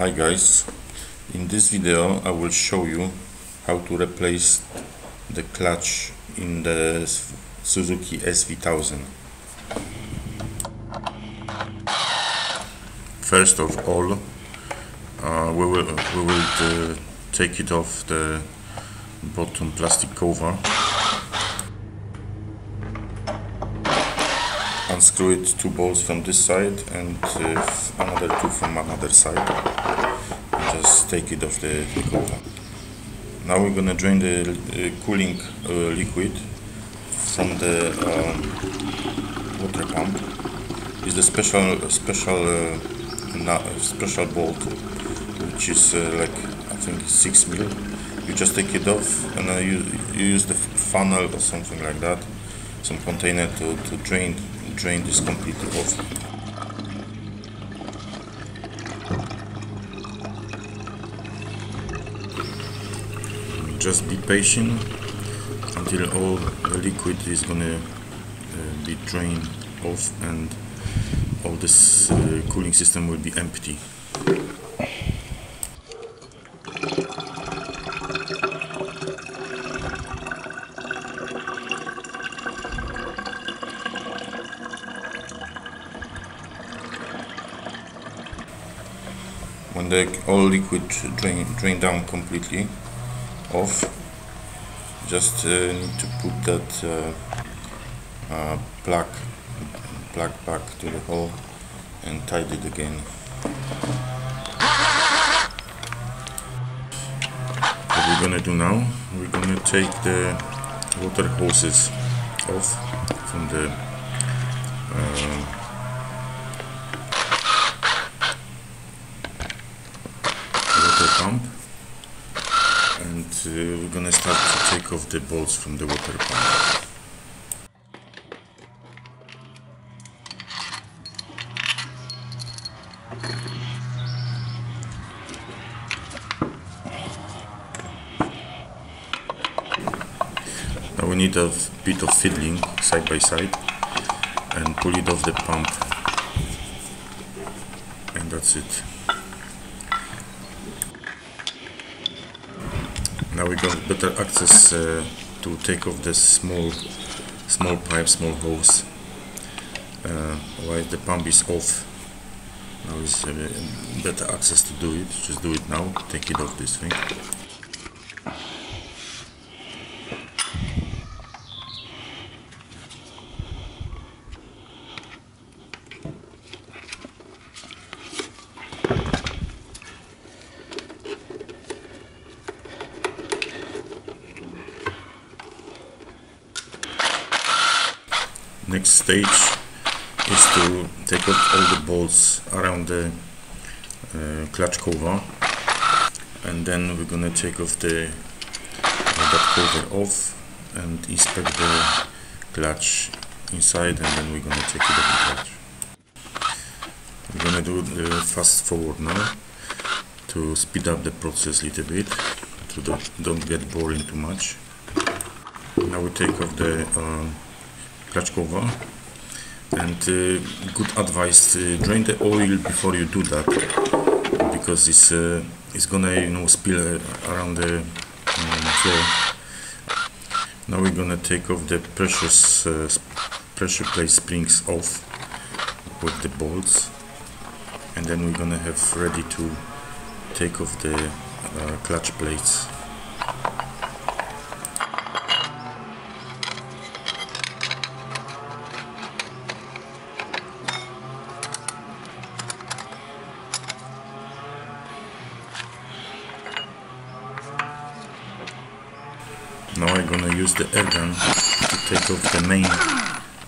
Hi guys, in this video I will show you how to replace the clutch in the Suzuki SV1000. First of all, uh, we will, we will uh, take it off the bottom plastic cover unscrew it two bolts from this side and uh, another two from another side. Just take it off the, the cover now we're gonna drain the uh, cooling uh, liquid from the um, water pump. Is the special special uh, special bolt which is uh, like I think 6 mil. You just take it off and you, you use the funnel or something like that some container to, to drain drain this completely off. Just be patient until all the liquid is gonna uh, be drained off and all this uh, cooling system will be empty. The all liquid drain, drain down completely off. Just uh, need to put that uh, uh, plug plug back to the hole and tight it again. What we're gonna do now? We're gonna take the water hoses off from the uh, pump and uh, we're gonna start to off the bolts from the water pump. Now we need a bit of fiddling side by side and pull it off the pump and that's it. Now we got better access uh, to take off the small small pipe, small hose uh, while the pump is off. Now is uh, better access to do it. Just do it now. Take it off this thing next stage is to take off all the bolts around the uh, clutch cover. And then we're gonna take off the uh, that cover off and inspect the clutch inside and then we're gonna take it off we're gonna do the fast forward now to speed up the process a little bit to don't, don't get boring too much. Now we take off the um, clutch cover and uh, good advice uh, drain the oil before you do that because it's uh, it's gonna you know spill around the um, floor. Now we're gonna take off the precious pressure plate springs off with the bolts and then we're gonna have ready to take off the uh, clutch plates use the gun to take off the main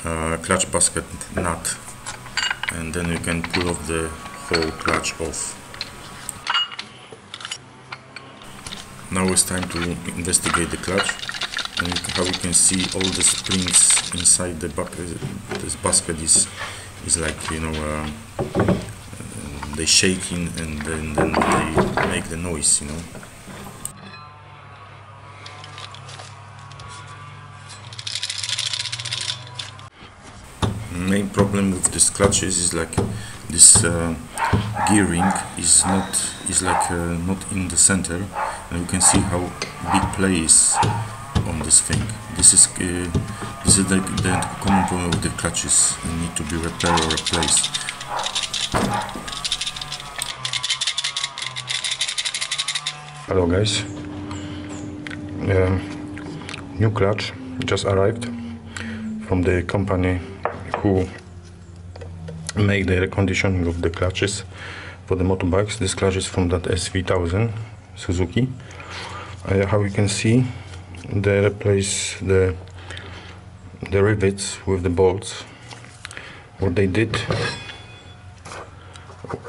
uh, clutch basket nut. And then you can pull off the whole clutch off. Now it's time to investigate the clutch and how you can see all the springs inside the bucket this basket is is like you know uh, they shaking and then, then they make the noise you know main problem with these clutches is like this uh, gear ring is not is like uh, not in the center. And you can see how big play is on this thing. This is uh, this is the, the common problem with the clutches. And need to be repaired or replaced. Hello guys. Um, new clutch just arrived from the company who make the reconditioning of the clutches for the motorbikes. This clutch is from that SV1000 Suzuki. Uh, how you can see, they replace the the rivets with the bolts. What they did,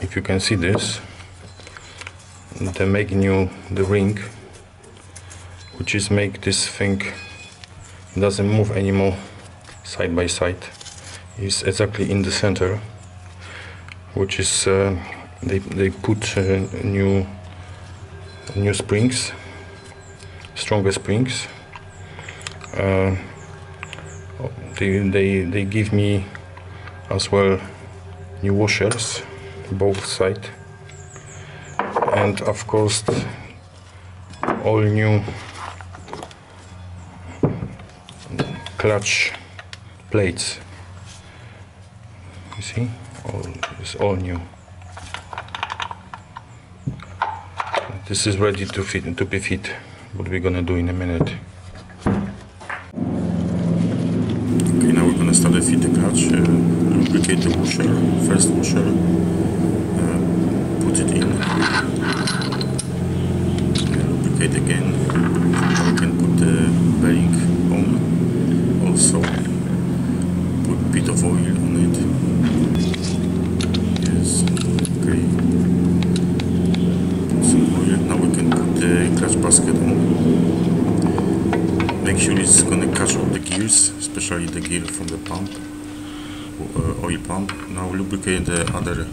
if you can see this, they make new the ring, which is make this thing doesn't move anymore side by side. It's exactly in the center which is uh, they, they put uh, new new springs stronger springs. Uh, they, they, they give me as well new washers both side. And of course all new clutch plates see all is all new. This is ready to fit to be fit. What we're gonna do in a minute. Okay now we're gonna start to fit the clutch uh, lubricate the washer first washer uh, put it in. Uh, lubricate again. Now we can put the bearing on. Also put a bit of oil on it yes okay put some oil now we can put the clutch basket on sure it's gonna catch all the gears especially the gear from the pump uh, oil pump. Now lubricate the other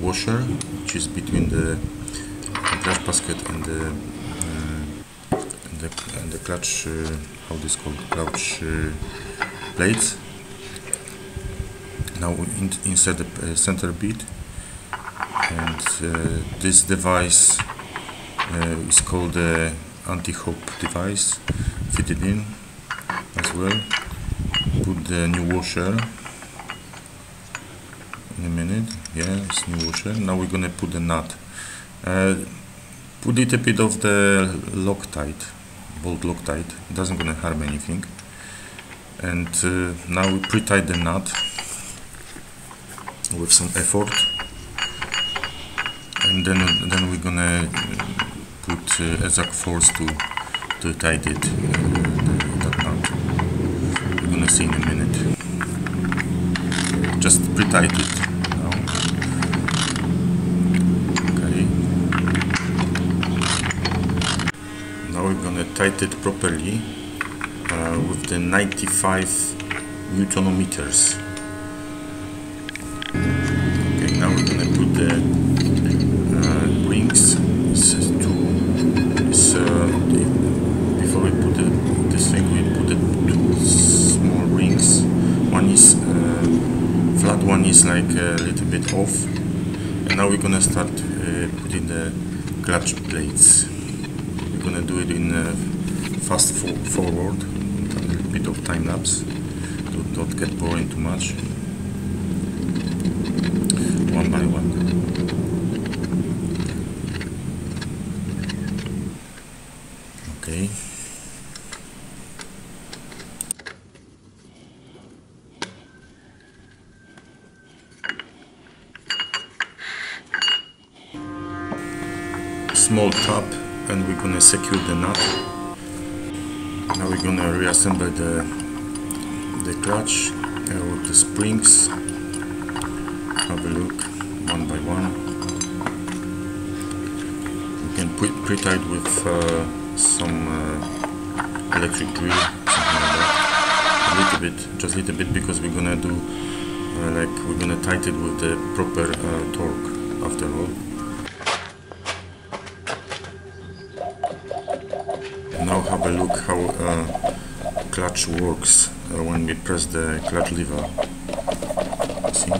washer which is between the clutch basket and the uh, and the, and the clutch uh, how this called clutch uh, plates. Now in, insert the uh, center bead and uh, this device is called the anti-hop device fit it in as well. Put the new washer in a minute. Yeah it's new washer. Now we're gonna put the nut. Uh, put it a bit of the Loctite bolt Loctite. It doesn't gonna harm anything. And uh, now we pre-tight the nut with some effort. And then then we're gonna put uh, exact force to to tight it. That nut we're gonna see in a minute. Just pre-tight it. Now okay. Now we're gonna tight it properly uh, with the 95 newtonometers. okay one is like a little bit off. And now we're gonna start uh, putting the clutch plates we're gonna do it in fast for forward a little bit of time lapse. To not get boring too much. One by one. Okay small tab and we're gonna secure the nut. Now we're gonna reassemble the the clutch uh, with the springs. Have a look one by one. We can put pre-tight with uh, some uh, electric drill like a little bit just a little bit because we're gonna do uh, like we're gonna tighten it with the proper uh, torque after all clutch works. When we press the clutch lever see.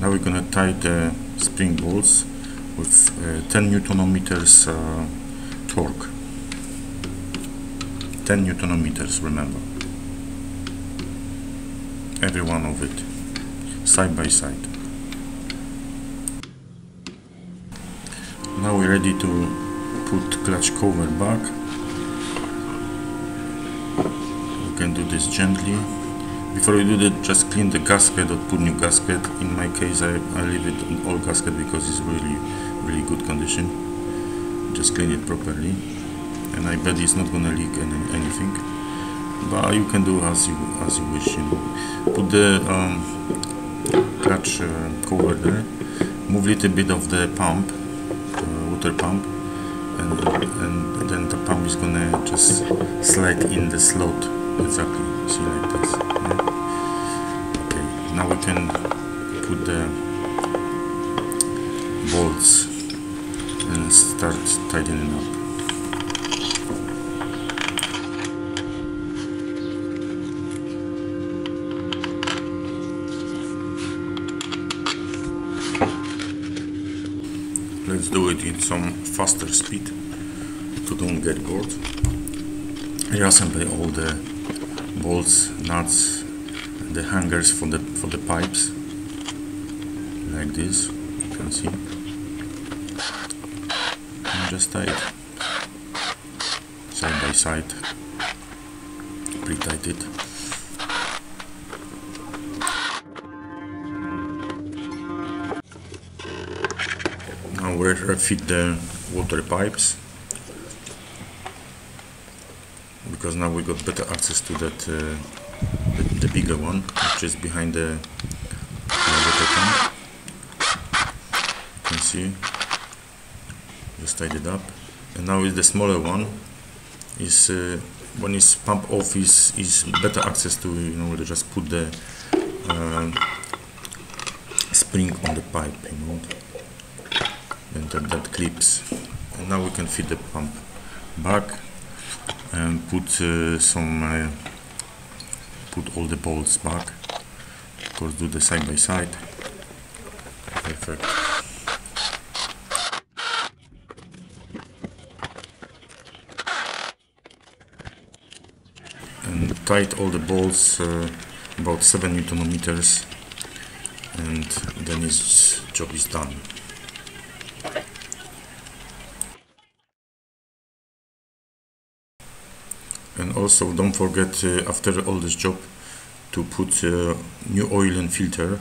Now we're gonna tie the spring bolts with uh, 10 newton meters uh, torque. 10 newton meters remember. Every one of it side by side. Now we're ready to put clutch cover back you can do this gently. Before you do that just clean the gasket or put new gasket. In my case I, I leave it on old gasket because it's really really good condition. Just clean it properly. And I bet it's not gonna leak any, anything. But you can do as you as you wish you know. Put the um, clutch uh, cover there. Move a little bit of the pump uh, water pump and, and then the pump is gonna just slide in the slot. Exactly. See like this. Yeah? okay. Now we can put the bolts and start tightening up let's do it in some faster speed to don't get bored. Reassemble all the bolts nuts the hangers for the for the pipes. Like this you can see. And just tie it side by side. Pre-tight it we refit the water pipes. Because now we got better access to that uh, the, the, bigger one which is behind the, water tank. You can see just tied it up. And now with the smaller one. Is uh, when it's pump off is, is better access to you know just put the uh, spring on the pipe you know and that, that clips. And now we can fit the pump back and put uh, some uh, put all the bolts back. Of course do the side by side. Perfect. And tight all the bolts uh, about 7 newton meters. And then his job is done and also don't forget uh, after all this job to put uh, new oil and filter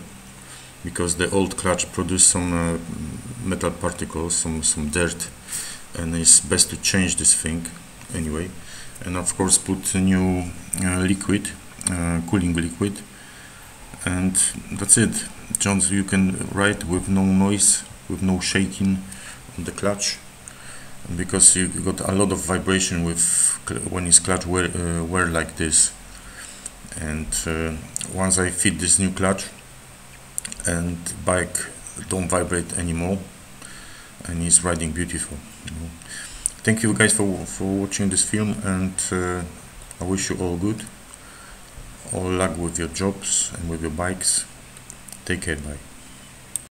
because the old clutch produced some uh, metal particles some some dirt and it's best to change this thing anyway. And of course put a new liquid cooling liquid and that's it. Jones you can ride with no noise with no shaking on the clutch because you got a lot of vibration with when it's clutch wear, uh, wear like this. And uh, once I fit this new clutch and bike don't vibrate anymore and it's riding beautiful thank you guys for, for watching this film and uh, I wish you all good. All luck with your jobs and with your bikes. Take care bye